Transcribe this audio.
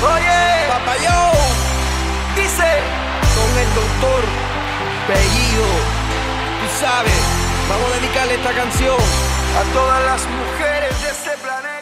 Oye, Papayo, dice con el doctor Bellido. Tú sabes, vamos a dedicarle esta canción a todas las mujeres de este planeta.